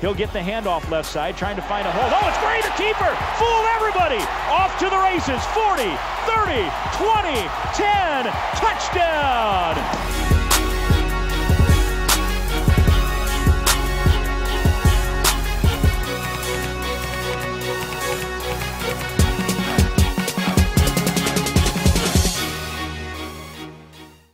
He'll get the handoff left side, trying to find a hole. Oh, it's great, the keeper! Fooled everybody! Off to the races, 40, 30, 20, 10, touchdown!